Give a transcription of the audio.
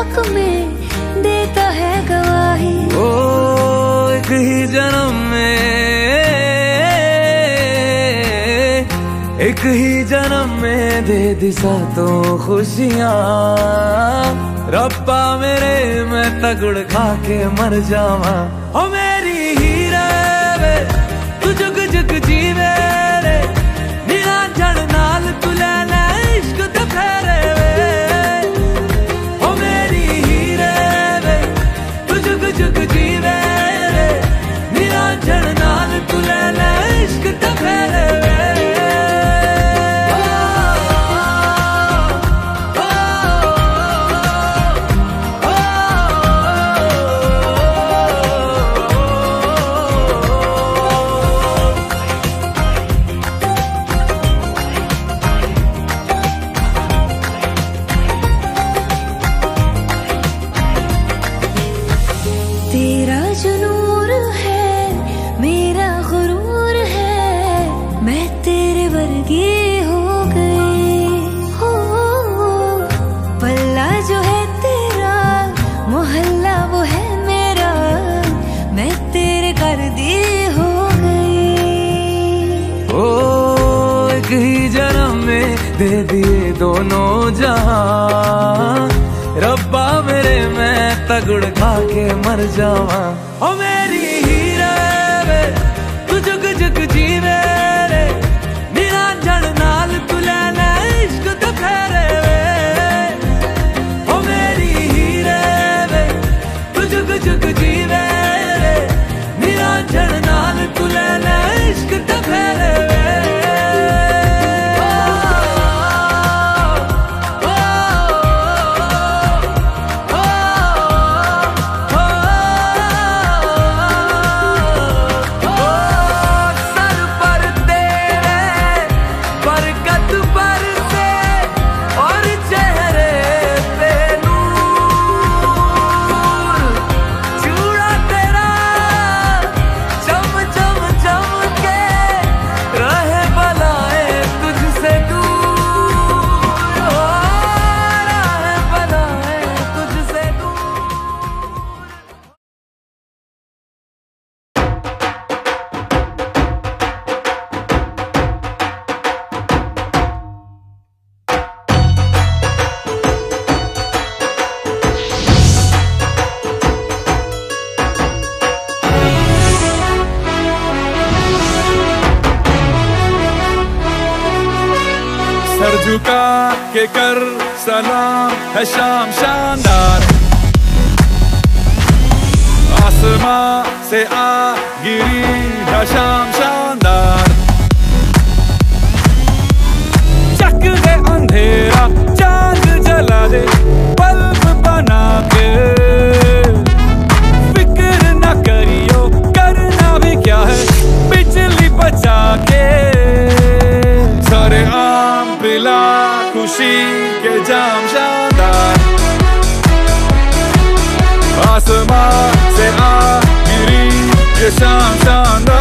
आँख में देता है गवाही। ओ, एक ही जन्म में, एक ही जन्म में दे दिशा तो खुशियाँ। रब्बा मेरे, मैं तगड़ खा के मर जावा। ओ मेरी हीरे वे तू जुग जुग दे दिए दोनों जहाँ रब्बा मेरे मैं तगड़ खा के मर जावा। झुका के कर सलाम है शाम शानदार। आसमां से आ गिरी है पिला खुशी के जाम शानदार। आसमां से आ गिरी ये शाम शानदार।